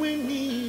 We need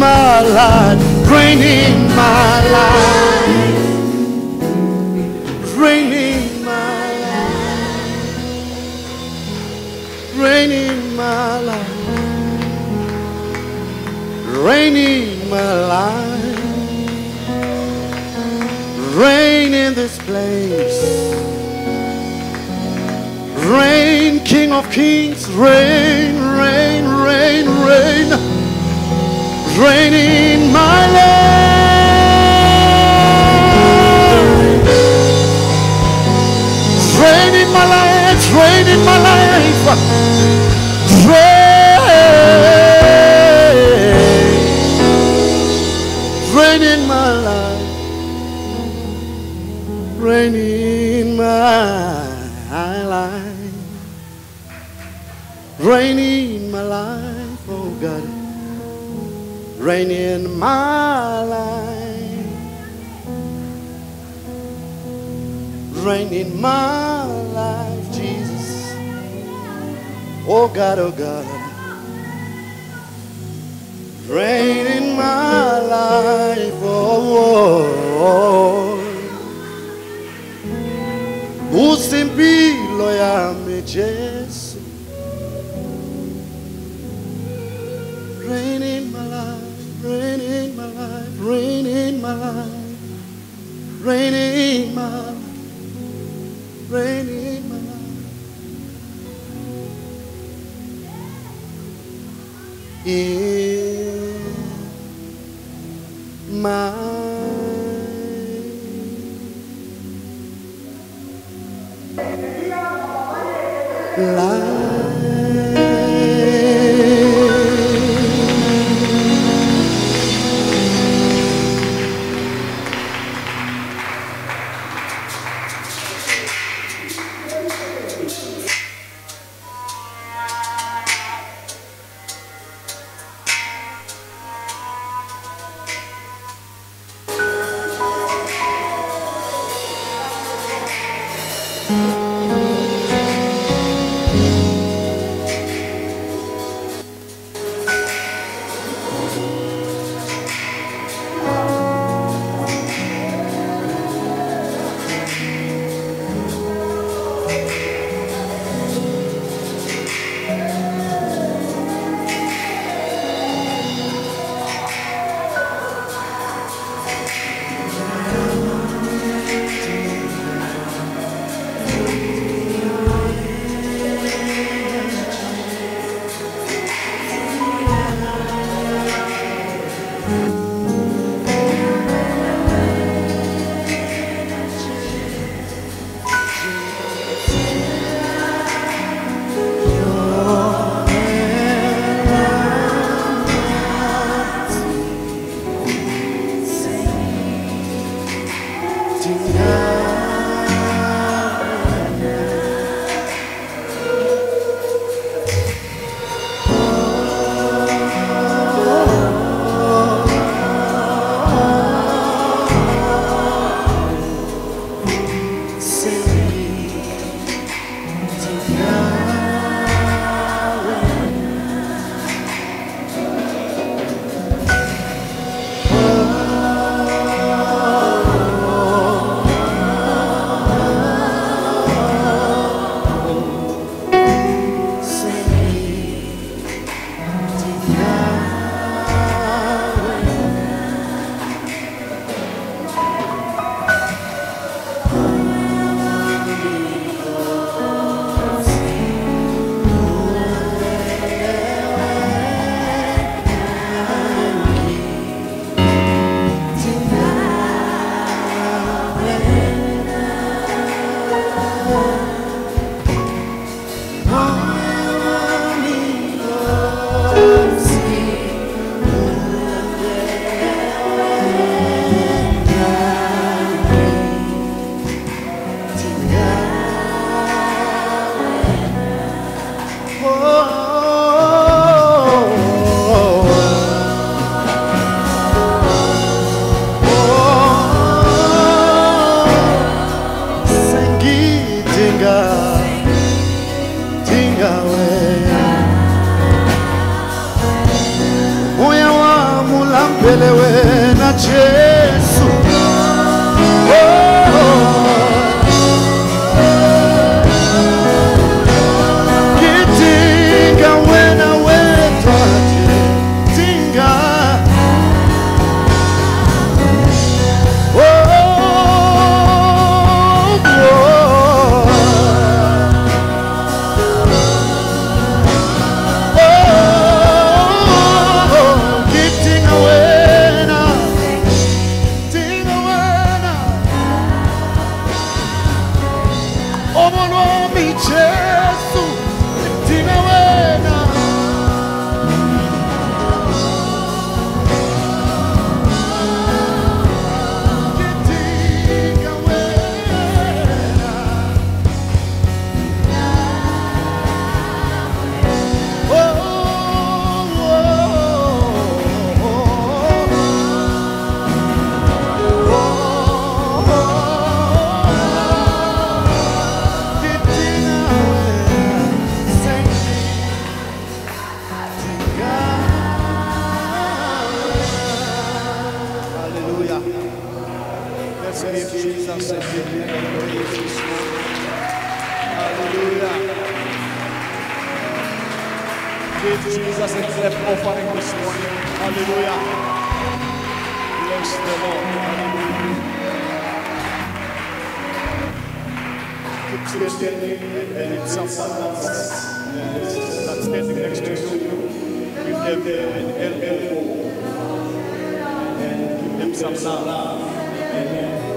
my life, rain in my life, rain in my life, rain in my life, rain in my life, rain in this place, rain, King of Kings, rain, rain, rain, rain rain in my life. Rain in my life, rain in my life. Rain. Rain in my life. Rain in my life, Jesus. Oh God, oh God. Rain in my life, oh, oh, oh. Lord. Usimpilo yami Jesu. Rain in my life, rain in my rain in my. In my life. Give Jesus a clap offering this morning. Hallelujah. Bless the Lord. Hallelujah. And if someone that's standing next to you, give them an elbow and give them some love. Amen.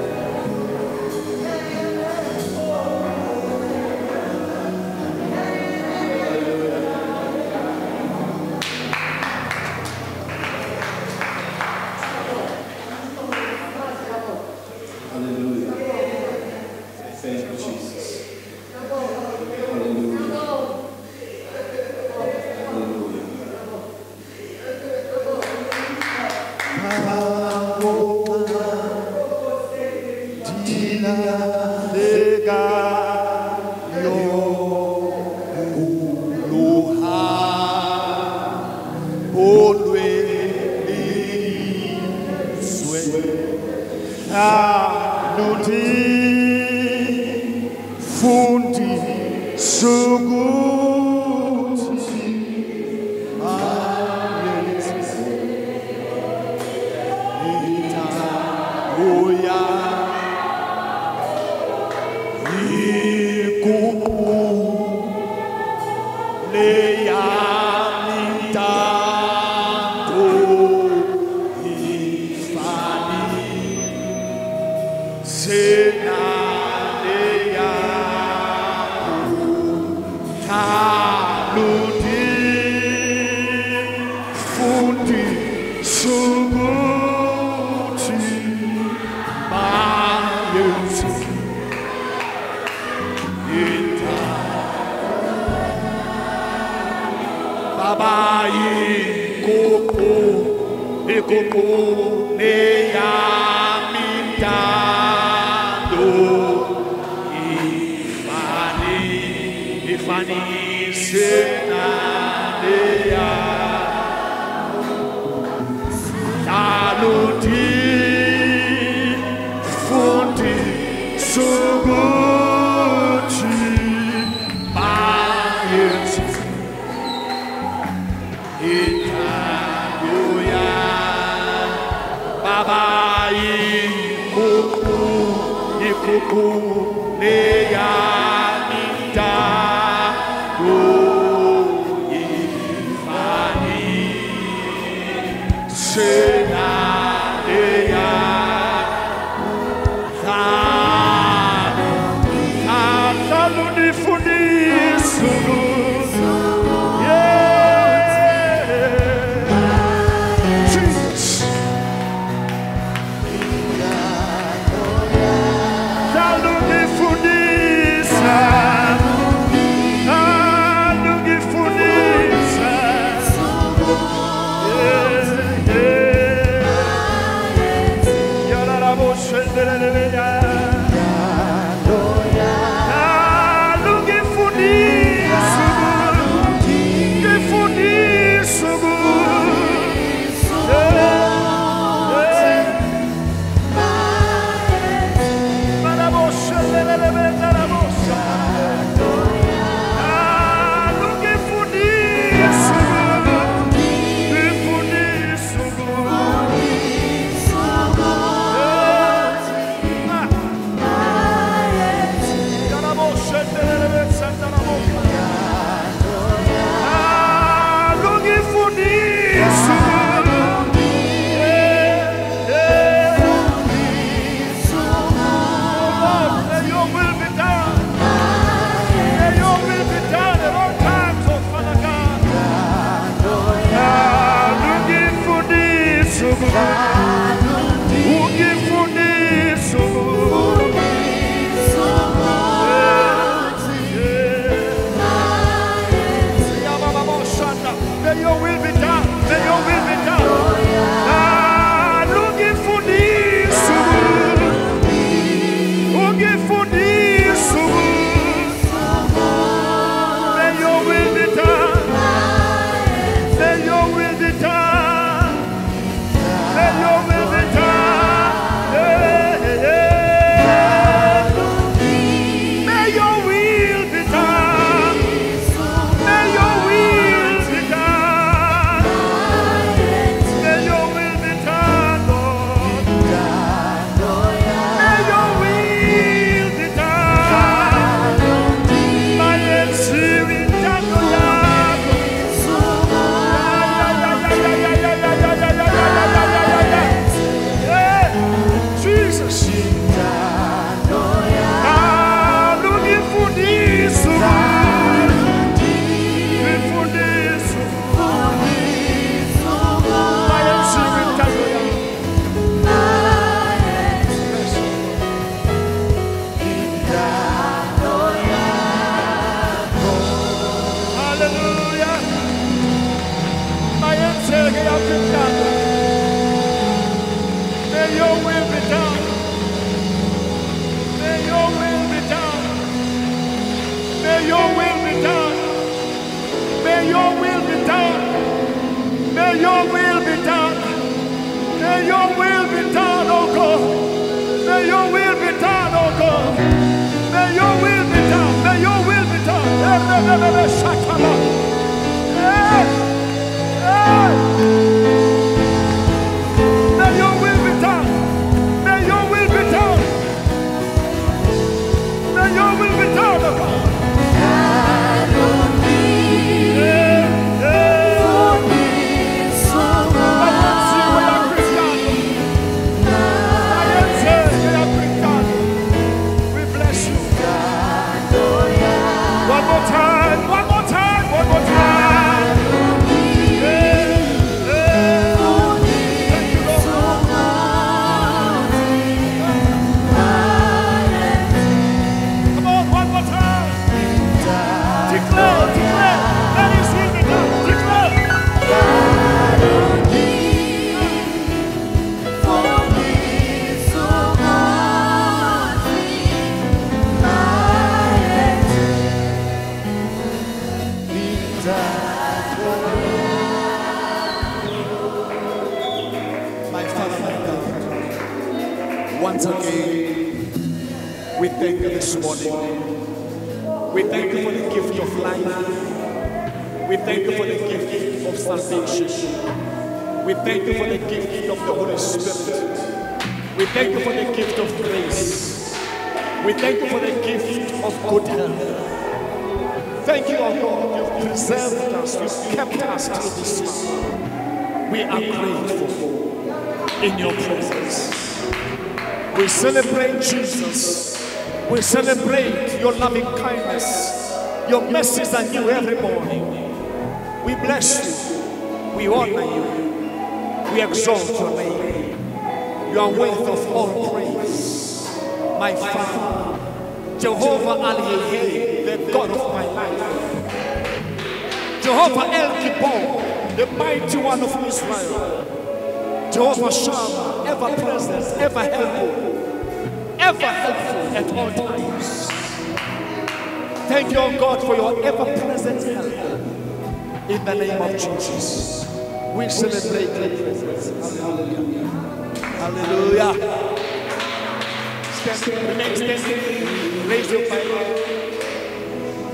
Epifani Senaneia Superman. Hey, In the name of Jesus, we celebrate your presence. Hallelujah. Hallelujah. Stand, remain standing. Raise your Bible.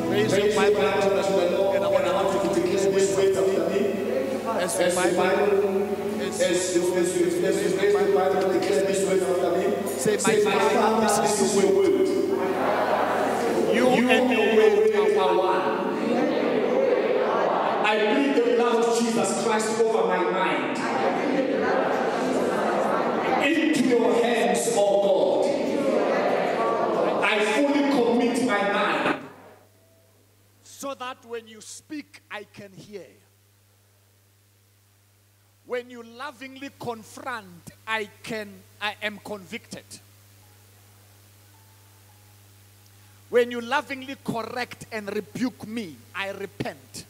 Raise your Bible to the Lord, and I want to ask you to wait, wait after me. As your Bible. As you raise your Bible, declare this word after me. Say, my Father, this is your word. You and your word are one. I plead the blood of Jesus Christ over my mind. Into your hands, oh God. I fully commit my mind. so that when you speak, I can hear. When you lovingly confront, I can I am convicted. When you lovingly correct and rebuke me, I repent.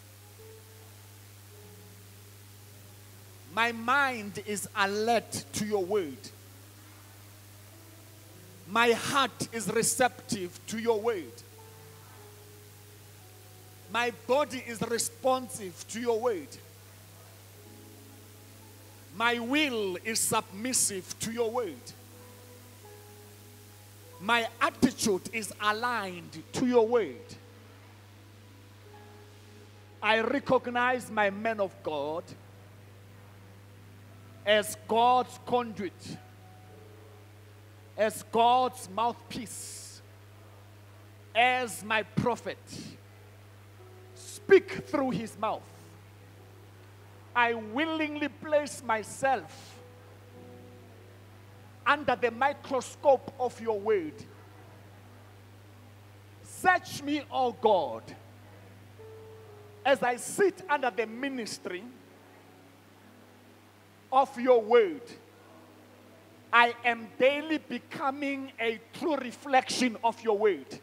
My mind is alert to your word. My heart is receptive to your word. My body is responsive to your word. My will is submissive to your word. My attitude is aligned to your word. I recognize my man of God as God's conduit, as God's mouthpiece, as my prophet speak through his mouth. I willingly place myself under the microscope of your word. Search me, O God, as I sit under the ministry of your word. I am daily becoming a true reflection of your word.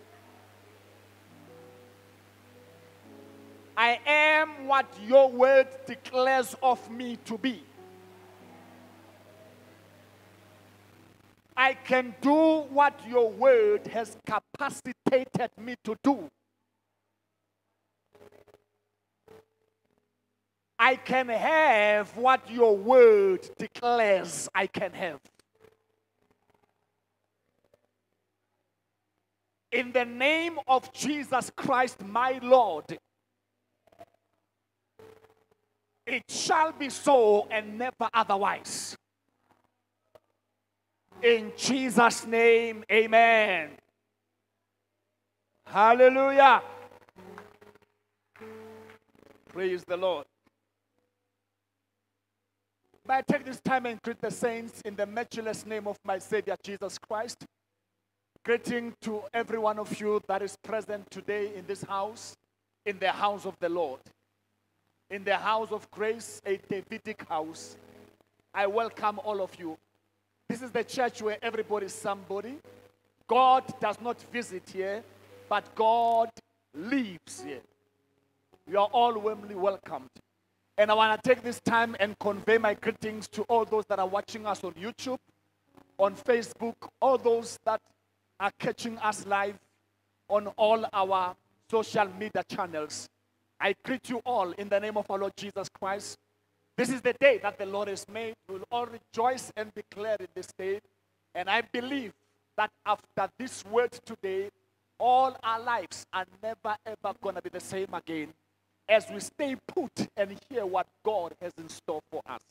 I am what your word declares of me to be. I can do what your word has capacitated me to do. I can have what your word declares I can have. In the name of Jesus Christ, my Lord, it shall be so and never otherwise. In Jesus' name, amen. Hallelujah. Praise the Lord. May I take this time and greet the saints in the matchless name of my Savior Jesus Christ. Greeting to every one of you that is present today in this house, in the house of the Lord, in the house of grace, a Davidic house. I welcome all of you. This is the church where everybody is somebody. God does not visit here, but God lives here. You are all warmly welcomed. And I want to take this time and convey my greetings to all those that are watching us on YouTube, on Facebook, all those that are catching us live on all our social media channels. I greet you all in the name of our Lord Jesus Christ. This is the day that the Lord has made. We will all rejoice and be glad in this day. And I believe that after this word today, all our lives are never ever going to be the same again as we stay put and hear what God has in store for us.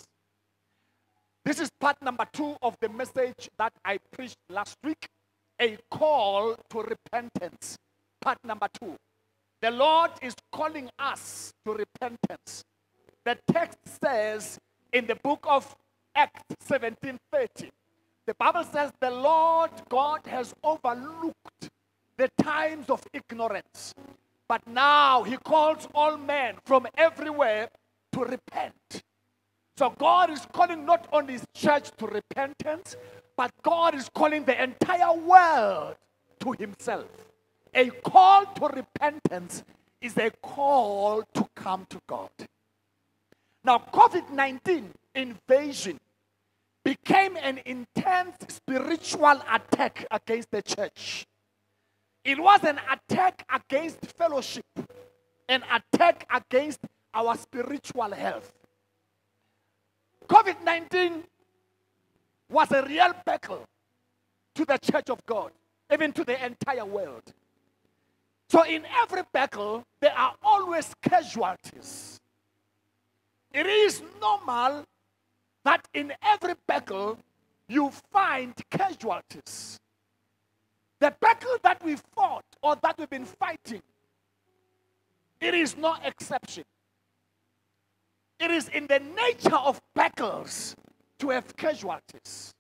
This is part number two of the message that I preached last week a call to repentance. Part number two. The Lord is calling us to repentance. The text says in the book of Acts 17:30, the Bible says the Lord God has overlooked the times of ignorance. But now he calls all men from everywhere to repent. So God is calling not only his church to repentance, but God is calling the entire world to himself. A call to repentance is a call to come to God. Now, COVID 19 invasion became an intense spiritual attack against the church. It was an attack against fellowship, an attack against our spiritual health. COVID 19 was a real battle to the church of God, even to the entire world. So, in every battle, there are always casualties. It is normal that in every battle, you find casualties. The battle that we fought or that we've been fighting, it is no exception. It is in the nature of battles to have casualties.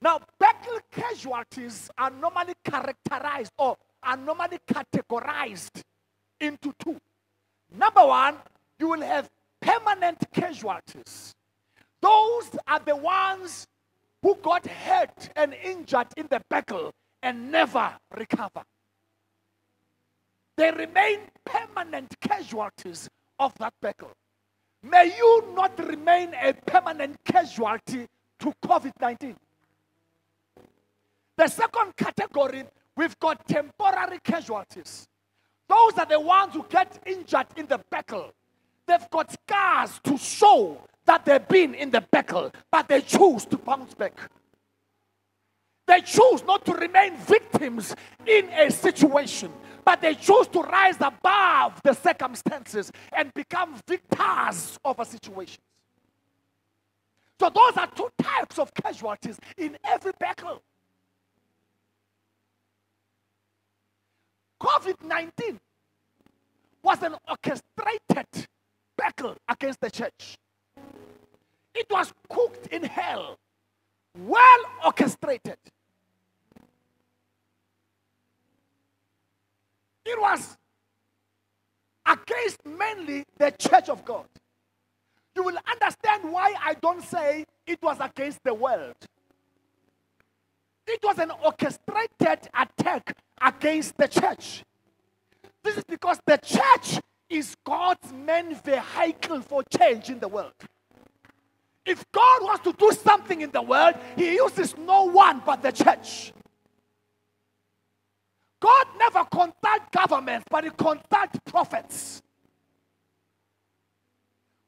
Now, battle casualties are normally characterized or are normally categorized into two. Number one, you will have permanent casualties. Those are the ones who got hurt and injured in the battle and never recover. They remain permanent casualties of that battle. May you not remain a permanent casualty to COVID 19. The second category, we've got temporary casualties. Those are the ones who get injured in the battle. They've got scars to show that they've been in the battle, but they choose to bounce back. They choose not to remain victims in a situation, but they choose to rise above the circumstances and become victors over situations. So, those are two types of casualties in every battle. COVID 19 was an orchestrated battle against the church. Was cooked in hell, well orchestrated. It was against mainly the church of God. You will understand why I don't say it was against the world. It was an orchestrated attack against the church. This is because the church is God's main vehicle for change in the world. If God wants to do something in the world, He uses no one but the church. God never consults governments, but He consults prophets.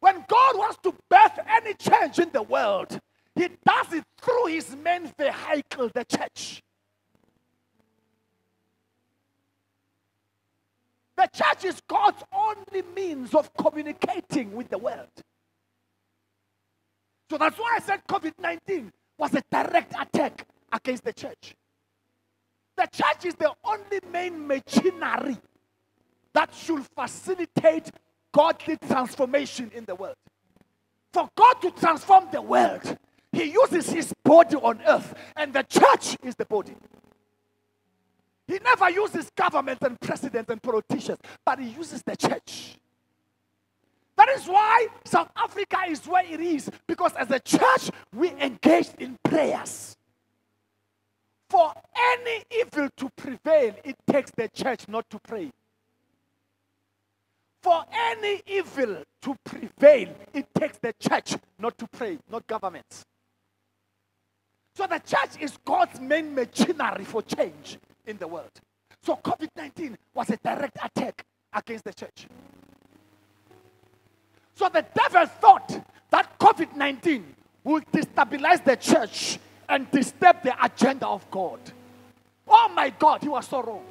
When God wants to birth any change in the world, He does it through His main vehicle, the church. The church is God's only means of communicating with the world. So that's why I said COVID 19 was a direct attack against the church. The church is the only main machinery that should facilitate godly transformation in the world. For God to transform the world, He uses His body on earth, and the church is the body. He never uses government and presidents and politicians, but He uses the church. That is why South Africa is where it is, because as a church, we engaged in prayers. For any evil to prevail, it takes the church not to pray. For any evil to prevail, it takes the church not to pray, not governments. So the church is God's main machinery for change in the world. So COVID 19 was a direct attack against the church. So the devil thought that COVID 19 would destabilize the church and disturb the agenda of God. Oh my God, he was so wrong.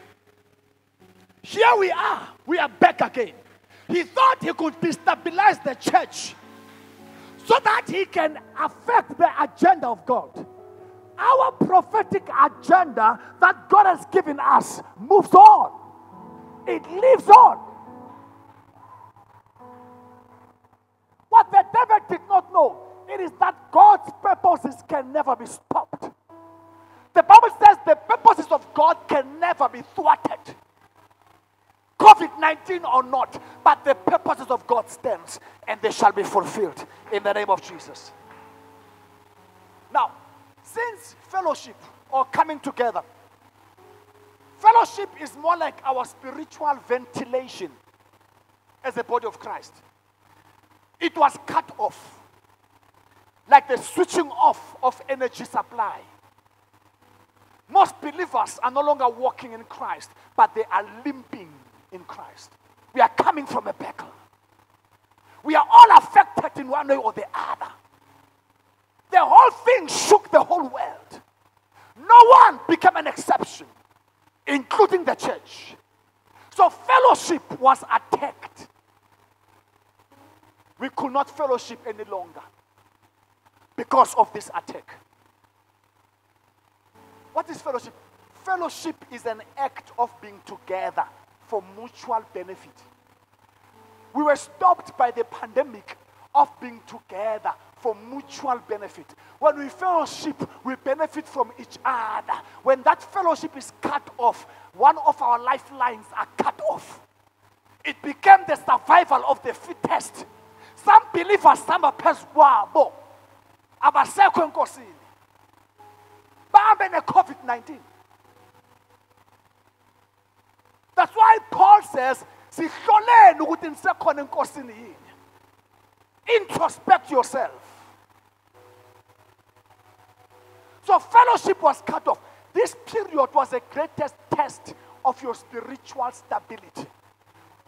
Here we are, we are back again. He thought he could destabilize the church so that he can affect the agenda of God. Our prophetic agenda that God has given us moves on, it lives on. What the devil did not know, it is that God's purposes can never be stopped. The Bible says the purposes of God can never be thwarted. COVID 19 or not, but the purposes of God stands and they shall be fulfilled in the name of Jesus. Now, since fellowship or coming together, fellowship is more like our spiritual ventilation as a body of Christ. It was cut off, like the switching off of energy supply. Most believers are no longer walking in Christ, but they are limping in Christ. We are coming from a battle. We are all affected in one way or the other. The whole thing shook the whole world. No one became an exception, including the church. So fellowship was attacked. We could not fellowship any longer because of this attack. What is fellowship? Fellowship is an act of being together for mutual benefit. We were stopped by the pandemic of being together for mutual benefit. When we fellowship, we benefit from each other. When that fellowship is cut off, one of our lifelines are cut off. It became the survival of the fittest. Some believers sihamba phezu kwabo abasekho enkosini bahambe ne-covid-19 that's why paul says sihloleni ukuthi nisekhona enkosini yini introspect yourself. So fellowship was cut off. This period was the greatest test of your spiritual stability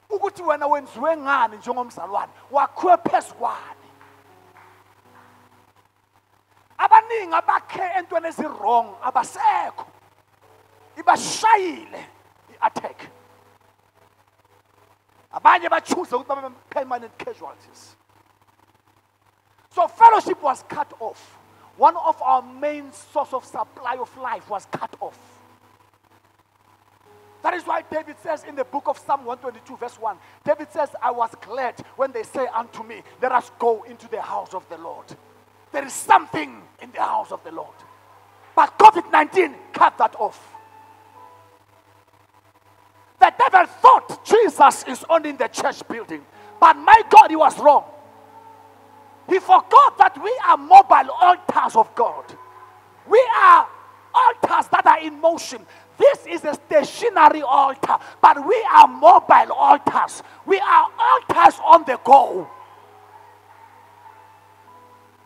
ukuthi wena wenziwe ngani njengomzalwane? Wakhiwe phezu kwani? Abaningi abakhe entweni ezirong abasekho. Ibashayile i-attack. Abanye bachuze ukuthi babe permanent casualties. So fellowship was cut off. One of our main source of supply of life was cut off that is why David says in the book of Psalm 122, verse 1, David says, I was glad when they say unto me, Let us go into the house of the Lord. There is something in the house of the Lord. But COVID 19 cut that off. The devil thought Jesus is only in the church building. But my God, he was wrong. He forgot that we are mobile altars of God. We are altars that are in motion. This is a stationary altar, but we are mobile altars. We are altars on the go.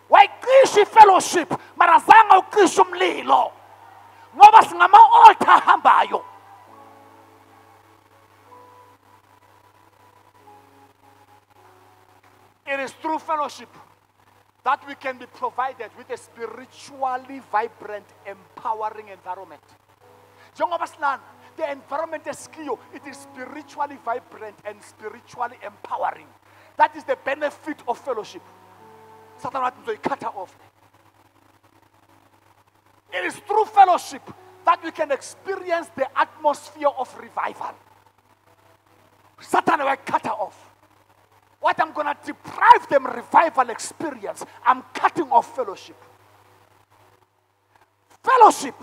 wayicisha fellowship mara zange ucisha umlilo ngoba singama-altar ahambayo It is through fellowship that we can be provided with a spiritually vibrant, empowering environment. The environment is eskiyo, it is spiritually vibrant and spiritually empowering. That is the benefit of fellowship. Satan wathi ngizoyikhatha off. It is through fellowship that we can experience the atmosphere of revival. Satan will cut her off. What I'm going to deprive them revival experience, I'm cutting off fellowship. Fellowship.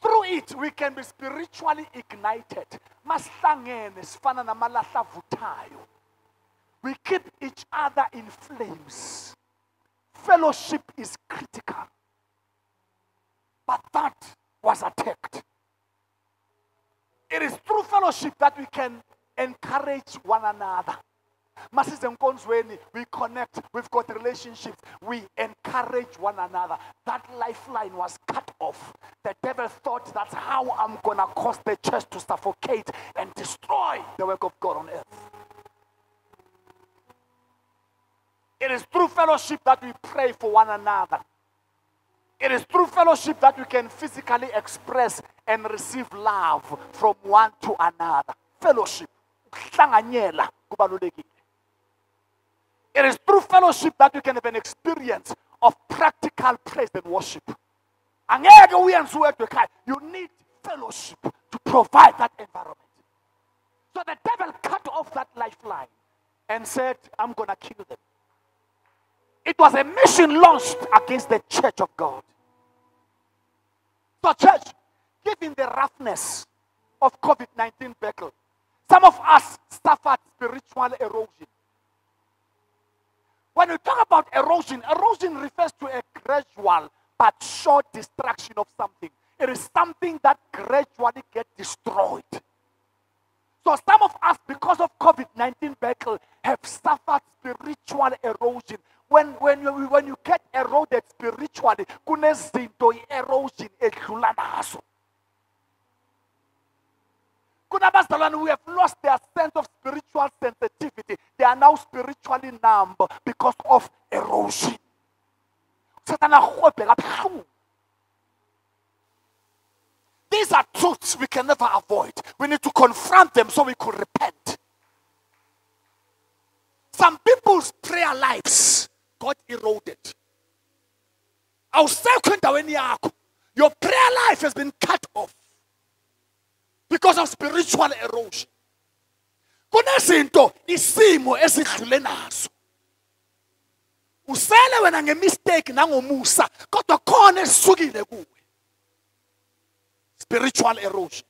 Through it, we can be spiritually ignited. Masihlangene sifana namalahla. We keep each other in flames. Fellowship is critical. But that was attacked. It is through fellowship that we can encourage one another. We connect, we've got relationships, we encourage one another. That lifeline was off. The devil thought that's how I'm gonna cause the church to suffocate and destroy the work of God on earth. It is through fellowship that we pray for one another. It is through fellowship that we can physically express and receive love from one to another. Fellowship. It is through fellowship that we can have an experience of practical praise and worship. Angeke uyenze uwedwa ekhaya. You need fellowship to provide that environment. So the devil cut off that lifeline and said, I'm going to kill them. It was a mission launched against the church of God. So, church, given the roughness of COVID 19 battle, some of us suffered spiritual erosion. When we talk about erosion, erosion refers to a gradual but short destruction of something. It is something that gradually gets destroyed. So some of us, because of COVID-19 battle, have suffered spiritual erosion. When, when, you, when you get eroded spiritually, kunezinto i-erosion edlula nazo. Kunabazalwane who have lost their sense of spiritual sensitivity. They are now spiritually numb because of erosion. Satan. These are truths we can never avoid. We need to confront them so we could repent. Some people's prayer lives got eroded. Your prayer life has been cut off because of spiritual erosion. Kunezinto isimo esidlule. Usele wena ngemistake nangomusa kodwa khona esisukile kuwe. Spiritual erosion.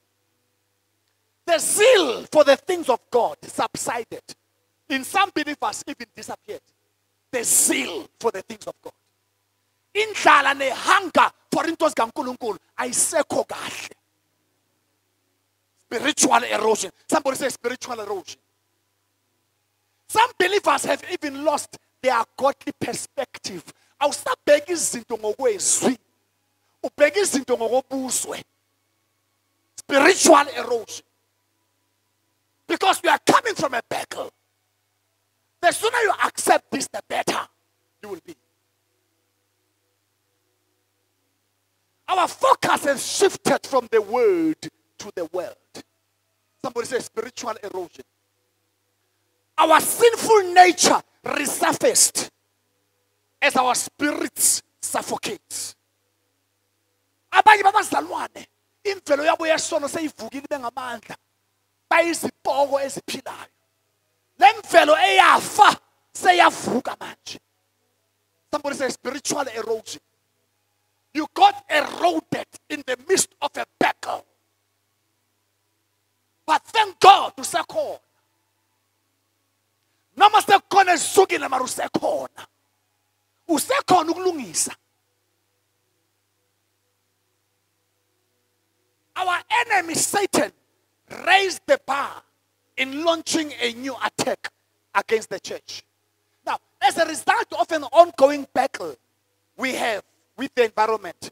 The zeal for the things of God subsided. In some believers, even disappeared. The zeal for the things of God. Indlala nehunger for into zikaNkulunkulu ayisekho kahle. Spiritual erosion. Somebody say spiritual erosion. Some believers have even lost their godly perspective. Awusabheki izinto ngokwezwi. Ubheka izinto ngokobuzwe. Spiritual erosion. Because we are coming from a battle. The sooner you accept this, the better you will be. Our focus has shifted from the word to the world. Somebody say spiritual erosion. Our sinful nature resurfaced as our spirits suffocate. Abanye babazalwane imvelo yabo yesono seyivukile bengamandla. Bayizipoko eziphilayo. Le mvelo eyafa seyavuka manje. Somebody say spiritual erosion. You got eroded in the midst of a battle. But thank God to usekhona. Noma sekukhona ezisukile mara usekhona. Usekhona ukulungisa. Our enemy Satan raised the bar in launching a new attack against the church. Now, as a result of an ongoing battle we have with the environment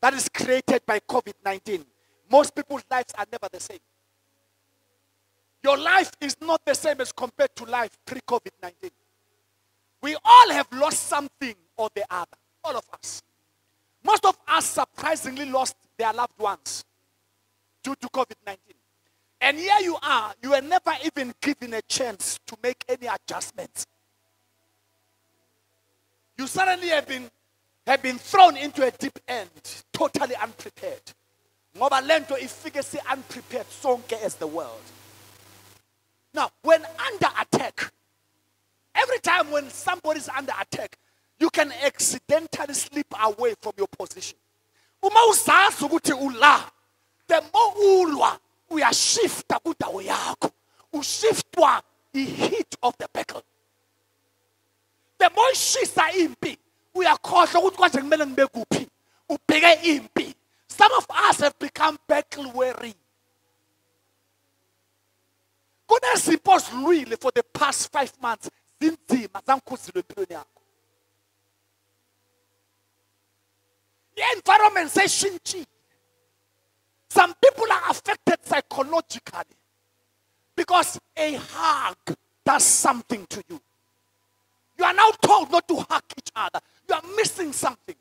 that is created by COVID 19, most people's lives are never the same. Your life is not the same as compared to life pre COVID 19. We all have lost something or the other. All of us. Most of us surprisingly lost their loved ones due to COVID 19. And here you are, you were never even given a chance to make any adjustments. You suddenly have been, have been thrown into a deep end, totally unprepared. Ngoba lento ifike si unprepared sonke as the world. Now, when under attack, every time when somebody is under attack, you can accidentally slip away from your position. Uma ula, the more ulwa, uyashifta kudawo yakho. Ushiftwa the heat of the battle. The more ishisa impi, uyakhohlwa ukuthi kwanje kumele ngibe kuphi. Ubheke impi. Some of us have become battle weary. Kunezipho zilwile for the past five months zinzima zangikhuzile empilweni yakho i-environment seshintshile some people are affected psychologically because a hug does something to you. You are now told not to hug each other. You are missing something.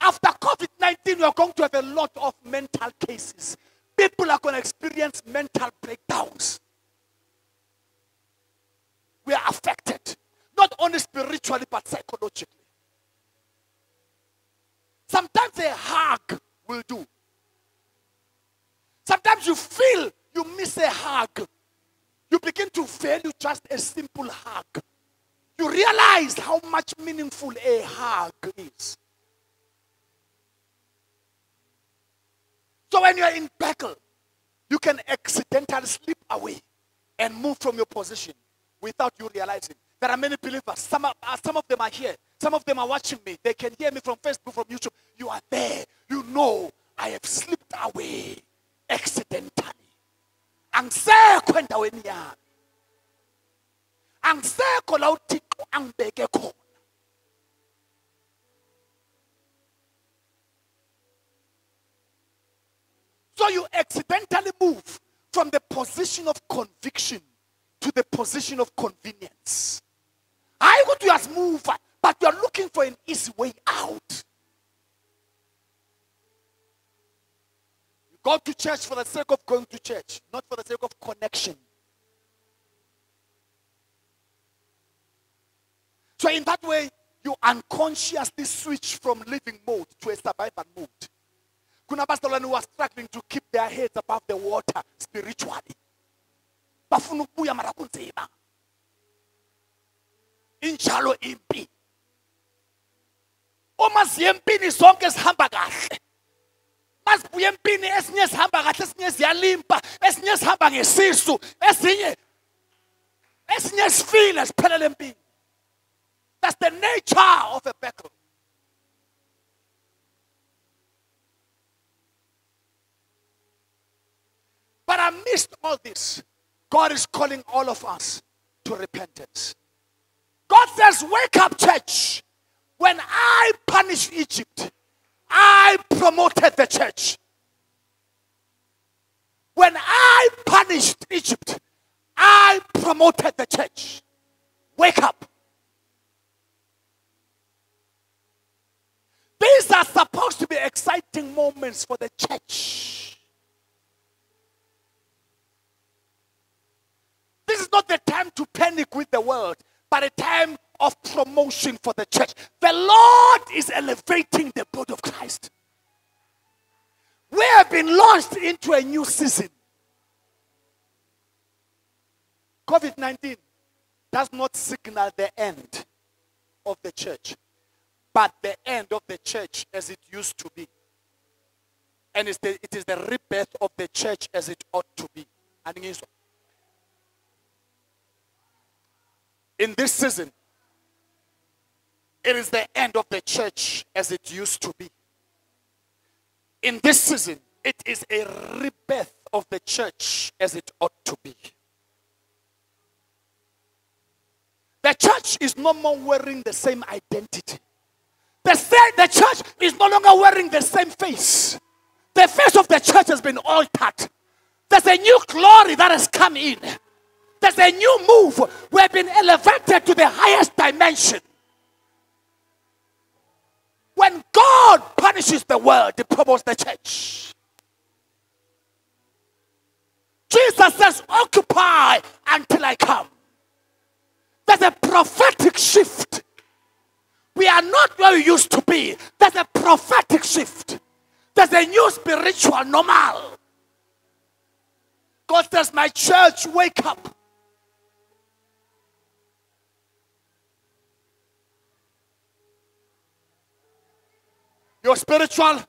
After covid-19 you are going to have a lot of mental cases. People are going to experience mental breakdowns we are affected, not only spiritually, but psychologically. Sometimes a hug will do. Sometimes you feel you miss a hug. You begin to value just a simple hug. You realize how much meaningful a hug is. So when you are in battle, you can accidentally slip away and move from your position without you realizing. There are many believers. Some, are, some of them are here. Some of them are watching me. They can hear me from Facebook, from YouTube. You are there. You know I have slipped away accidentally. Angisekho endaweni yami. Angisekho la uThixo angibeke khona. So you accidentally move from the position of conviction to the position of convenience. I want to just move, but you are looking for an easy way out. You go to church for the sake of going to church, not for the sake of connection. So, in that way, you unconsciously switch from living mode to a survival mode. Kuna pastor who are struggling to keep their heads above the water spiritually. Bafuna ukubuya mara kunzima injalo impi. Uma ziye empini zonke zihamba kahle. Mazibuye empini esinye sihamba kahle esinye ziyalimpa esinye sihamba ngesisu esinye esinye sifile siphelele empini. That's the nature of a battle. But amidst all this God is calling all of us to repentance. God says, Wake up, church. When I punished Egypt, I promoted the church. When I punished Egypt, I promoted the church. Wake up. These are supposed to be exciting moments for the church. This is not the time to panic with the world, but a time of promotion for the church. The Lord is elevating the body of Christ. We have been launched into a new season. COVID 19 does not signal the end of the church, but the end of the church as it used to be. And it's the, it is the rebirth of the church as it ought to be. And ngizwa. In this season, it is the end of the church as it used to be. In this season, it is a rebirth of the church as it ought to be. The church is no more wearing the same identity. The, the church is no longer wearing the same face. The face of the church has been altered There's a new glory that has come in. There's a new move. We've been elevated to the highest dimension. When God punishes the world, He promotes the church. Jesus says, Occupy until I come. There's a prophetic shift. We are not where we used to be. There's a prophetic shift. There's a new spiritual normal. God says, My church, wake up. Your spiritual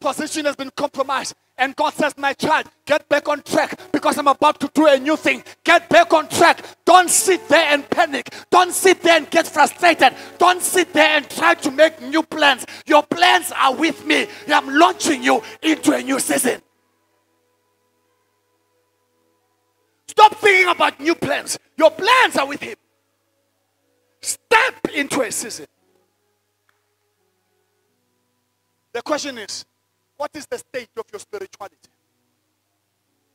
position has been compromised. And God says, My child, get back on track because I'm about to do a new thing. Get back on track. Don't sit there and panic. Don't sit there and get frustrated. Don't sit there and try to make new plans. Your plans are with me. I'm launching you into a new season. Stop thinking about new plans. Your plans are with Him. Step into a season. The question is, what is the state of your spirituality?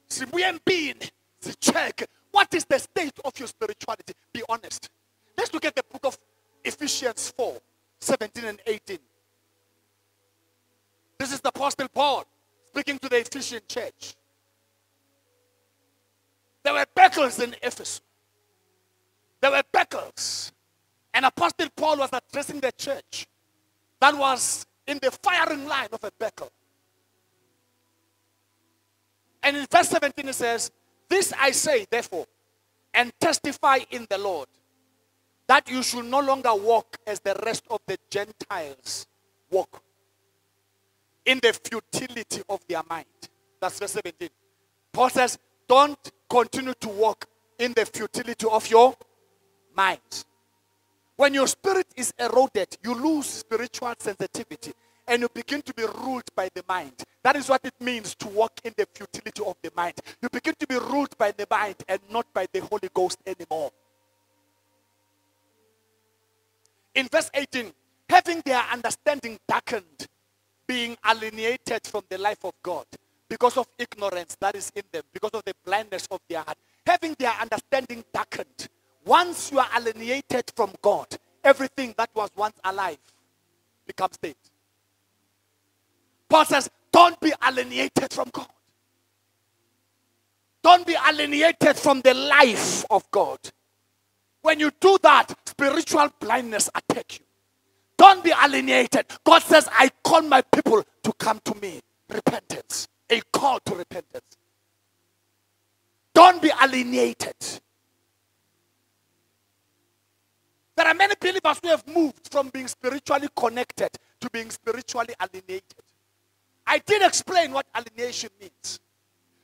Sibuye Mbini, check. What is the state of your spirituality? Be honest. Let's look at the book of Ephesians 4 17 and 18. This is the Apostle Paul speaking to the Ephesian church. There were battles in Ephesus. There were battles. And Apostle Paul was addressing the church that was in the firing line of a battle. And in verse 17 it says, This I say, therefore, and testify in the Lord, that you should no longer walk as the rest of the Gentiles walk, in the futility of their mind. That's verse 17. Paul says, Don't continue to walk in the futility of your mind. When your spirit is eroded, you lose spiritual sensitivity and you begin to be ruled by the mind. That is what it means to walk in the futility of the mind. You begin to be ruled by the mind and not by the Holy Ghost anymore. In verse 18, having their understanding darkened, being alienated from the life of God because of ignorance that is in them, because of the blindness of their heart, having their understanding darkened. Once you are alienated from God, everything that was once alive becomes dead. Paul says, don't be alienated from God. Don't be alienated from the life of God. When you do that, spiritual blindness attack you. Don't be alienated. God says, I call my people to come to me. Repentance. A call to repentance. Don't be alienated. There are many believers who have moved from being spiritually connected to being spiritually alienated. I did explain what alienation means.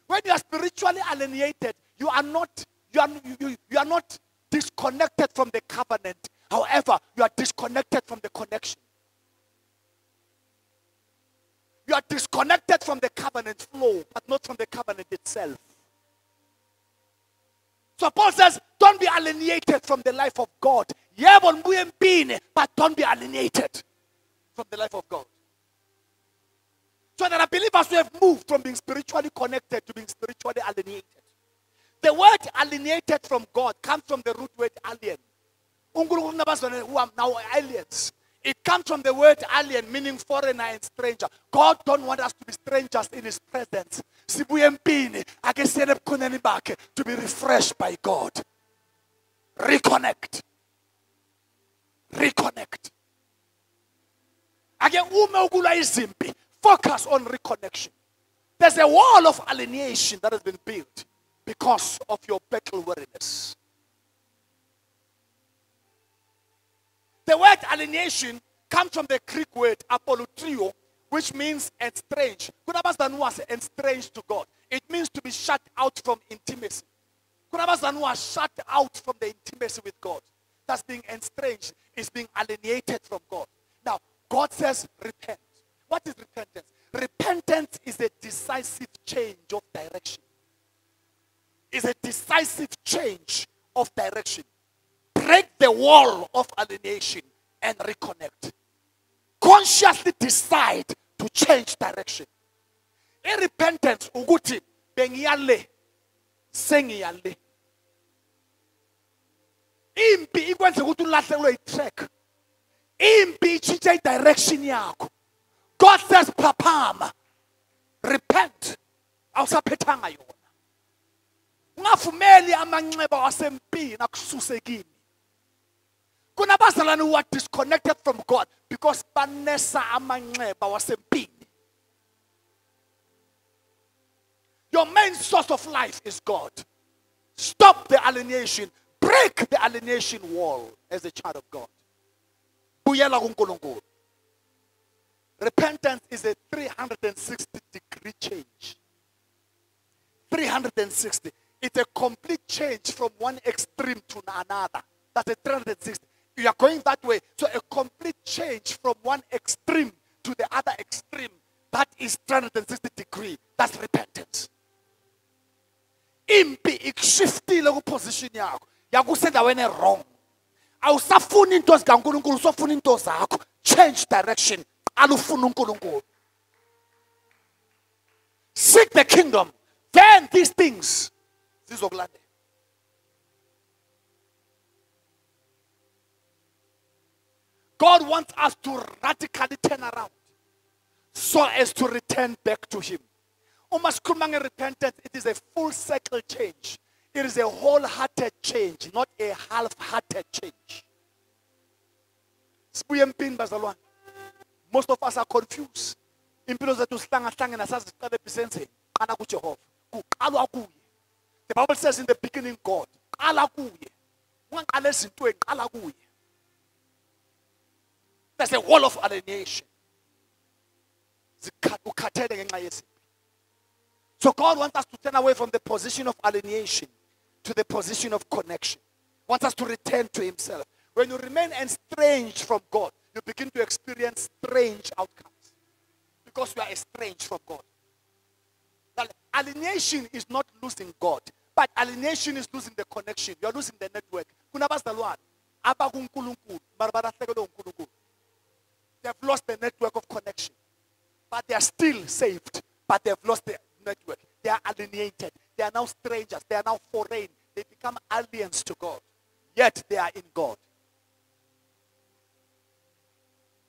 When you are spiritually alienated, you are not you are, you, you are not disconnected from the covenant. However, you are disconnected from the connection. You are disconnected from the covenant flow, but not from the covenant itself. So Paul says, don't be alienated from the life of God. But don't be alienated from the life of God. So there are believers who have moved from being spiritually connected to being spiritually alienated. The word alienated from God comes from the root word alien. who are now aliens. It comes from the word alien, meaning foreigner and stranger. God don't want us to be strangers in His presence. To be refreshed by God. Reconnect. Reconnect. Ake ume ukulwa izimpi, focus on reconnection. There's a wall of alienation that has been built because of your battle weariness. The word alienation comes from the Greek word apolutrio, which means estranged. Was estranged to God. It means to be shut out from intimacy. Kunabazan was shut out from the intimacy with God. That's being estranged, is being alienated from God. Now, God says, repent. What is repentance? Repentance is a decisive change of direction. Is a decisive change of direction. Break the wall of alienation and reconnect. Consciously decide to change direction. In repentance, ukuthi bengiyale sengiyale impi ikwenza ukuthi ulahlekelwe i-track impi itshintshe i-direction yakho. God says phaphama. Repent. Awusaphethanga yona. Ungavumeli amanxeba wasempini akususe kimi kunabazalwane who are disconnected from god because banesa amanxeba wasempini. Your main source of life is god. Stop the alienation break the alienation wall as a child of god. Repentance is a 360 degree change. 360 it's a complete change from one extreme to another. That's a 360 you are going that way. So a complete change from one extreme to the other extreme that is 360 degree. That's repentance. Impi ikushiftile kuposition yakho yakusendaweni wrong. Awusafuni into zikankulunkulu usofuna into zakho. Change direction. Qala ufuna unkulunkulu. Seek the kingdom. Then these things zizokulandela. God wants us to radically turn around so as to return back to him. Uma sikhuluma nge-repentance it is a full circle change it is a wholehearted change not a half-hearted change. Most of us are confused. The bible says in the beginning god qala kuye. Ungaqala ezintweni qala there's a wall of alienation. So God wants us to turn away from the position of alienation to the position of connection. Wants us to return to Himself. When you remain estranged from God, you begin to experience strange outcomes because you are estranged from God. Alienation is not losing God, but alienation is losing the connection. You are losing the network. Kunabazalwane abakuNkulunkulu mara balahlekelwe uNkulunkulu. They have lost the network of connection but they are still saved, but they've lost their network. They are alienated. They are now strangers. They are now foreign. They become aliens to God. Yet they are in God.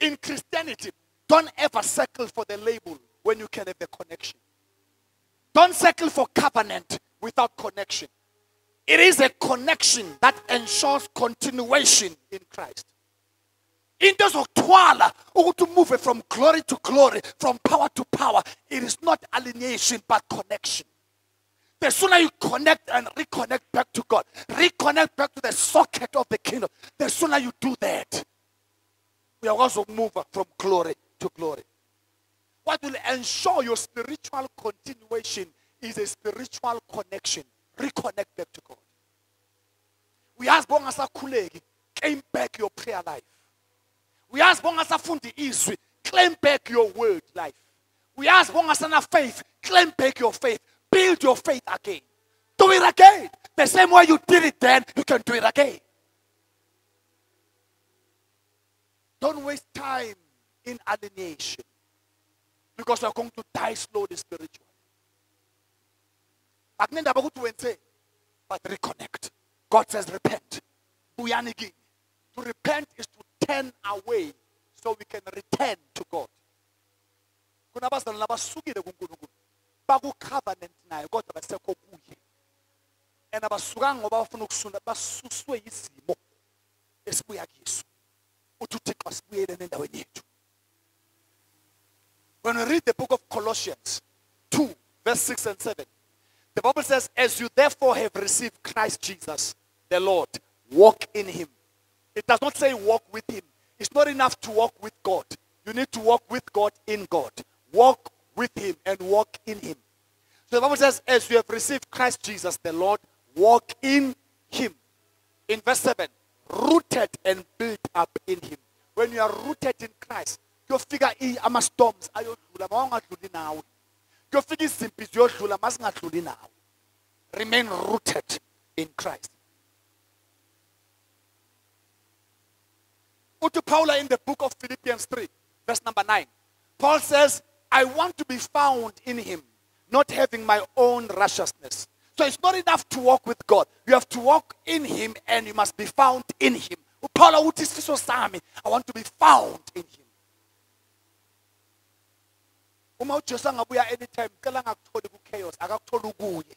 In Christianity, don't ever settle for the label when you can have the connection. Don't settle for covenant without connection. It is a connection that ensures continuation in Christ. In into zokuthwala ukuthi move from glory to glory from power to power it is not alienation but connection the sooner you connect and reconnect back to god reconnect back to the socket of the kingdom the sooner you do that. Uyakwazi move from glory to glory. What will ensure your spiritual continuation is a spiritual connection. Reconnect back to god. Uyazi bongasakhuleki claim back your prayer life. Uyazi bongasafundi izwi claim back your word life. Uyazi bongasana faith claim back your faith build your faith again. Do it again. The same way you did it then you can do it again. Don't waste time in alienation because you're going to die slowly spiritually. But reconnect. God says repent. Buyani kimi to repent is to turn away so we can return to God. Baku-covenant naye kodwa basekho kuye and abasukanga bafuna ukusula basuswe yizimo esibuya kiso uthi uthixo sibuyeleni endaweni yethu when we read the book of colossians 2 verse 6 and 7 the bible says as you therefore have received christ jesus the lord walk in him it does not say walk with him. It's not enough to walk with God. You need to walk with God in God. Walk with him and walk in him. So the Bible says, as you have received Christ Jesus the Lord, walk in him. In verse 7, rooted and built up in him. When you are rooted in Christ, kuyofika ama-storms ayodlula ma ungadluli nawe kuyofika izimpi ziyodlula ma zingadluli nawe remain rooted in Christ. Utu Paula in the book of Philippians 3, verse number 9. Paul says, I want to be found in him, not having my own righteousness. So it's not enough to walk with God. You have to walk in Him and you must be found in Him. I want to be found in Him. Uma anytime, ubuye.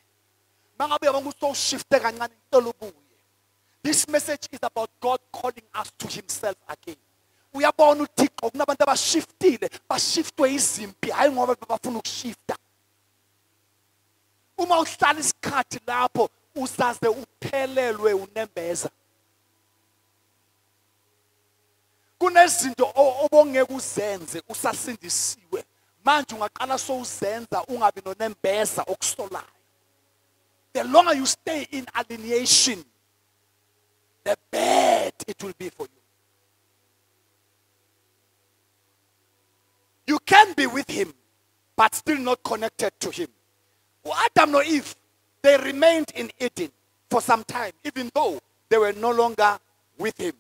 This message is about God calling us to Himself again. Uyabona uThixo kunabantu abashiftile, bashiftwe izimpi hayi ngoba bafuna ukushifta. Uma uhlala isikhathi lapho uzaze uphelelwe unembeza. Kunezinto obongeke uzenze usasindisiwe. Manje ungaqala sowuzenza ungabi nonembeza okusolayo. The longer you stay in alienation, the bad it will be for you. You can be with him, but still not connected to him. Adam and Eve, they remained in Eden for some time, even though they were no longer with him.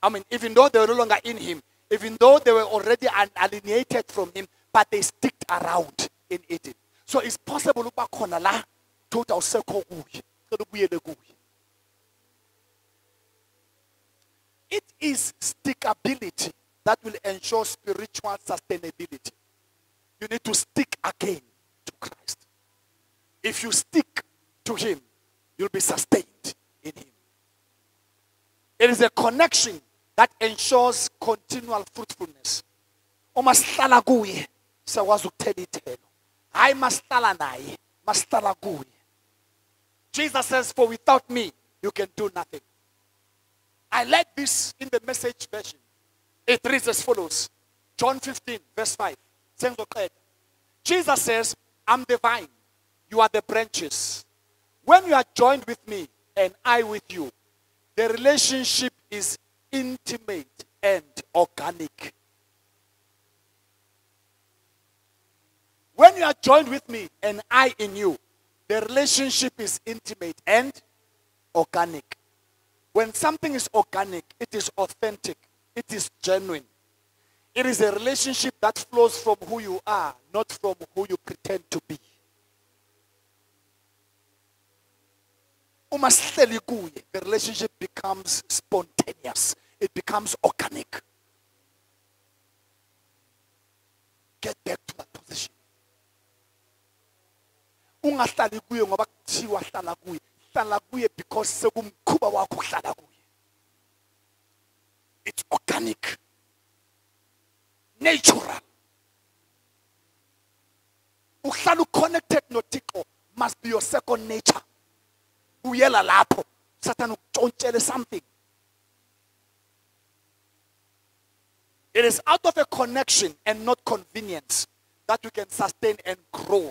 I mean, even though they were no longer in him, even though they were already alienated from him, but they sticked around in Eden. So it's possible la. It is stickability that will ensure spiritual sustainability. You need to stick again to Christ. If you stick to Him, you'll be sustained in Him. It is a connection that ensures continual fruitfulness. Sihlala kuye, siyakwazi ukuthela ithelo. Jesus says, For without me, you can do nothing. I like this in the message version. It reads as follows John 15, verse 5. Sengizoqeda. Jesus says, I'm the vine, you are the branches. When you are joined with me and I with you, the relationship is intimate and organic. When you are joined with me and I in you, the relationship is intimate and organic. When something is organic, it is authentic, it is genuine. It is a relationship that flows from who you are, not from who you pretend to be. The relationship becomes spontaneous. It becomes organic. Get back to that position. Ungahlali kuye ngoba kuthiwa hlala kuye. Hlala kuye because sekumkhuba wakho hlala kuye. It's organic. Natural. Uhlala connected noThixo must be your second nature. Buyela lapho. Satan ukutshontshele something. It is out of a connection and not convenience that we can sustain and grow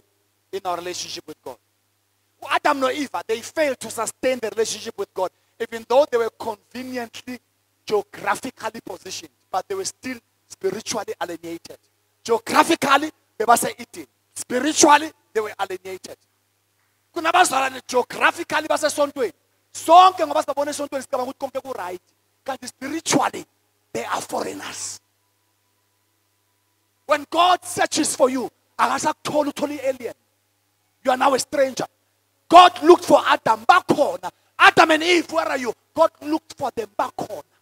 in our relationship with God. Adam and Eve, they failed to sustain the relationship with God, even though they were conveniently geographically positioned, but they were still spiritually alienated. Geographically, they were eating. Spiritually, they were alienated. geographically basesontweni sonke ku-right. Kanti spiritually they are foreigners. When god searches for you akasakutholi uthole i-alien. You are now a stranger. God looked for adam back bakhona. Adam and eve where are you? God looked for them bakhona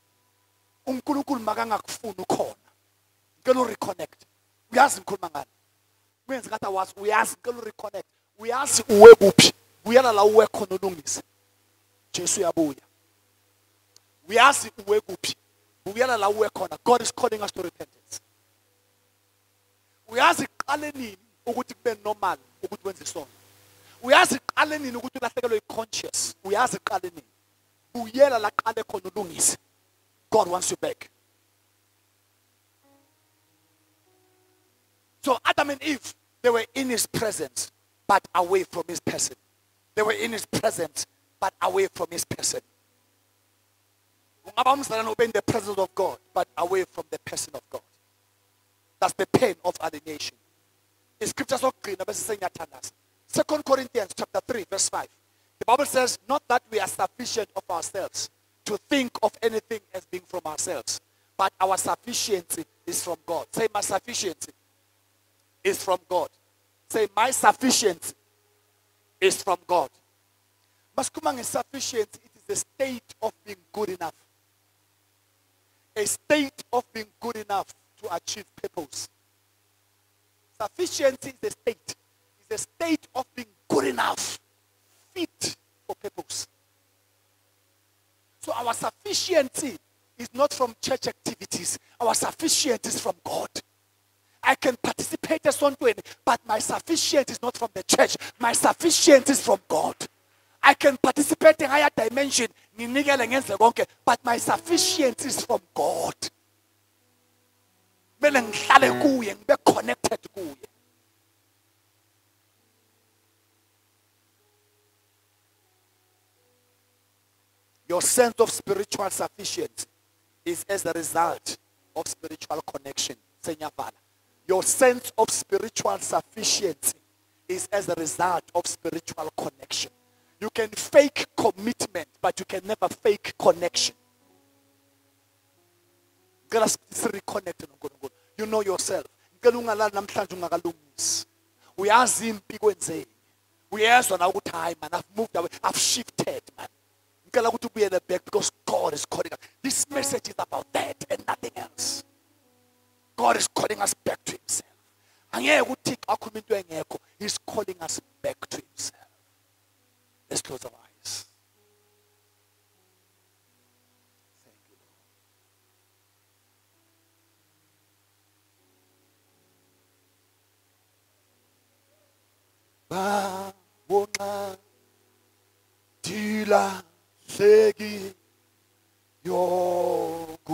unkulunkulu makangakufuni ukhona. Ngicela ureconnect. Uyazi ngikhuluma ngani? Kwenze ngathi awazi uyazi ngicela ureconnect. Uyazi uwe kuphi? Buyela la uwe khona ulungise. Jesu uyabuya. Uyazi uwe kuphi? Buyela la uwe khona. God is calling us to repentance. Uyazi qale nini ukuthi kube normal ukuthi wenze isono uyazi qale nini ukuthi ulahlekelwe i-conscious? Uyazi qale nini? Buyela la qale khona ulungise god wants you back So Adam and Eve, they were in his presence, but away from his person. They were in his presence, but away from his person. Ungaba umzalwane ube in the presence of God, but away from the person of God. That's the pain of alienation. The scriptures bese sengiyathandaza. Second Corinthians chapter 3 verse 5. The Bible says, not that we are sufficient of ourselves to think of anything as being from ourselves, but our sufficiency is from God. Say, my sufficiency is from God. Say, my sufficiency is from God. Maskuma sufficiency, it is a state of being good enough. A state of being good enough to achieve purpose. Sufficiency is a state. It's a state of being good enough, fit for purpose. So our sufficiency is not from church activities. Our sufficiency is from God. I can participate as one doing, but my sufficiency is not from the church. My sufficiency is from God. I can participate in higher dimension, but my sufficiency is from God. Connected Your sense of spiritual sufficiency is as a result of spiritual connection. Your sense of spiritual sufficiency is as a result of spiritual connection. You can fake commitment, but you can never fake connection. Reconnect. You know yourself. Ungakalungisi. Uyazi impi kwenzeni. Uyezwa na ukuthi hayi man I've moved away. I've shifted man. Ngicela ukuthi ubuyele back because God is calling us. This message is about that and nothing else. God is calling us back to himself. Angeke ukuthi akhuluma into engekho. He's calling us back to himself. Let's close our eyes. Thank you, Lord. Babonga dila segi yokuluha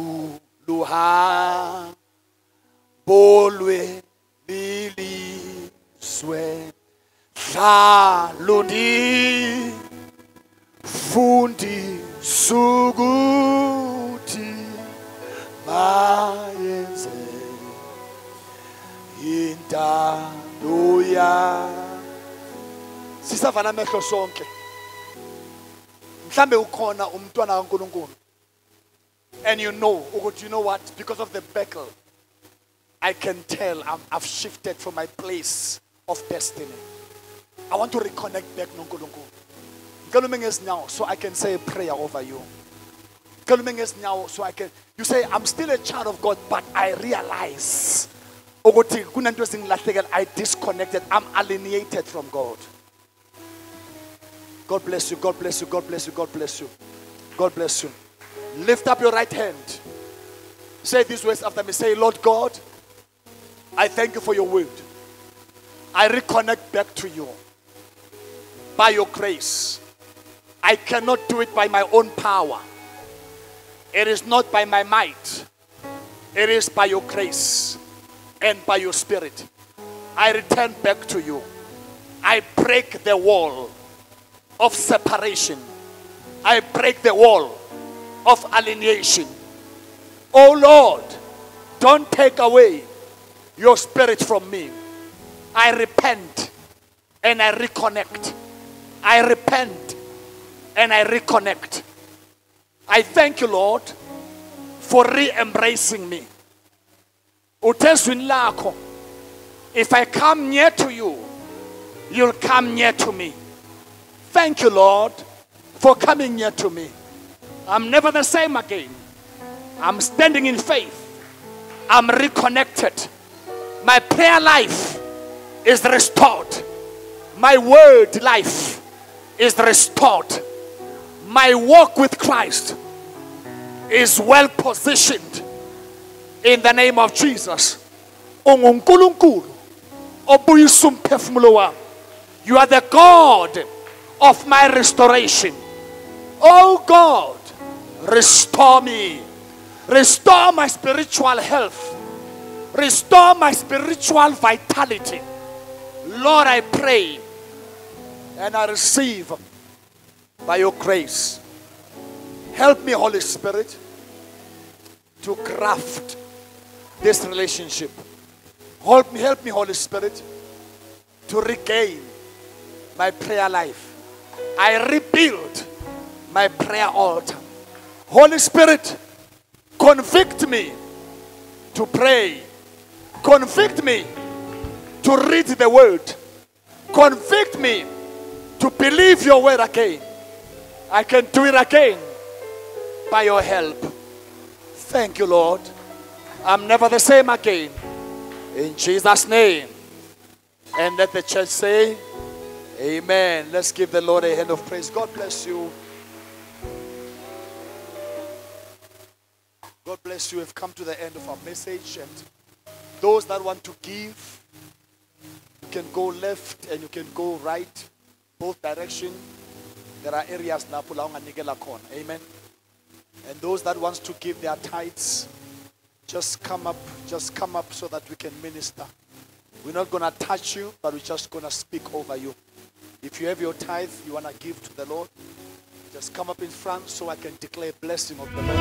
bolwe liliswe hlaluni fundi sukuthi mayenze intando ya. Sisavana amehlo sonke mhlambe ukhona umntwana kaNkuluNkulu. And you know ukuthi you know what? Because of the battle I can tell I'm, I've shifted from my place of destiny. I want to reconnect back noNkulunkulu. Ngezinyawo so I can say a prayer over you. Ngezinyawo so I can you say I'm still a child of God but I realize ukuthi kunento ezingilahlekela I disconnected I'm alienated from God God bless you God bless you God bless you God bless you God bless you lift up your right hand say these words after me say Lord God I thank you for your word I reconnect back to you by your grace. I cannot do it by my own power. It is not by my might. It is by your grace and by your spirit. I return back to you. I break the wall of separation. I break the wall of alienation. Oh Lord, don't take away your spirit from me. I repent and I reconnect. I repent and I reconnect. I thank you, Lord, for re embracing me. If I come near to you, you'll come near to me. Thank you, Lord, for coming near to me. I'm never the same again. I'm standing in faith. I'm reconnected. My prayer life is restored. My word life is restored. My walk with Christ is well positioned in the name of Jesus. You are the God of my restoration. Oh God, restore me. Restore my spiritual health. Restore my spiritual vitality. Lord, I pray and I receive by your grace. Help me, Holy Spirit, to craft this relationship. Help me, help me, Holy Spirit, to regain my prayer life. I rebuild my prayer altar. Holy Spirit, convict me to pray. Convict me to read the word. Convict me to believe your word again. I can do it again by your help. Thank you, Lord. I'm never the same again. In Jesus' name. And let the church say, Amen. Let's give the Lord a hand of praise. God bless you. God bless you. We've come to the end of our message. And those that want to give, you can go left and you can go right, both direction. There are areas la unganikela khona. Amen. And those that wants to give their tithes, just come up, just come up so that we can minister. We're not gonna touch you, but we're just gonna speak over you. If you have your tithe, you wanna give to the Lord, just come up in front so I can declare blessing of the Lord.